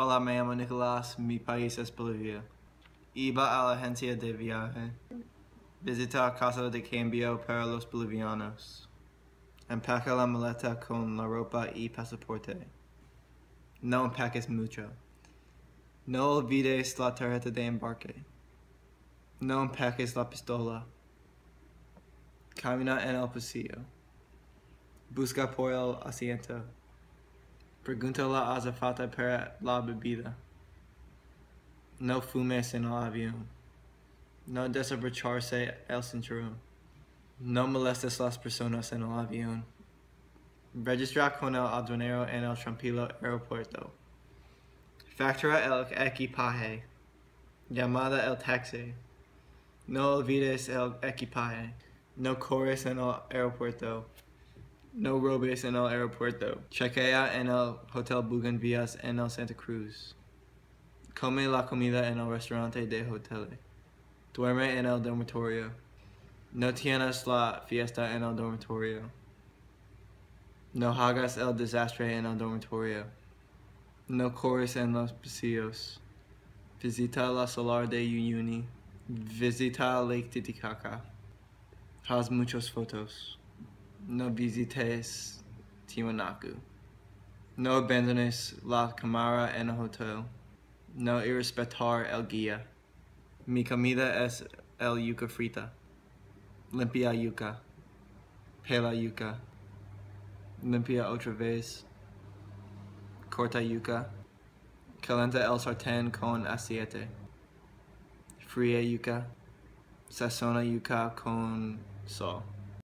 Hola, me llamo Nicolás. Mi país es Bolivia. Iba a la agencia de viaje. Visita casa de cambio para los bolivianos. Empaca la maleta con la ropa y pasaporte. No empaques mucho. No olvides la tarjeta de embarque. No empaques la pistola. Camina en el pasillo. Busca por el asiento. Pregunta a la azafata para la bebida. No fumes en el avión. No desabrocharse el cinturón. No molestes las personas en el avión. Registra con el aduanero en el tranquilo aeropuerto. Factura el equipaje. Llamada el taxi. No olvides el equipaje. No corres en el aeropuerto. No robes en el aeropuerto. Chequea en el Hotel Buganvillas en el Santa Cruz. Come la comida en el restaurante de hotel. Duerme en el dormitorio. No tienes la fiesta en el dormitorio. No hagas el desastre en el dormitorio. No corres en los pasillos. Visita la Salar de Uyuni. Visita Lake Titicaca. Haz muchas fotos. No visites Tiwanaku. No abandones la cámara en el hotel. No irrespetar el guía. Mi comida es el yuca frita. Limpia yuca. Pela yuca. Limpia otra vez. Corta yuca. Calienta el sartén con aceite. Fría yuca. Sazona yuca con sal.